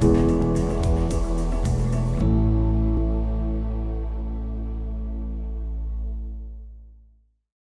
Bye.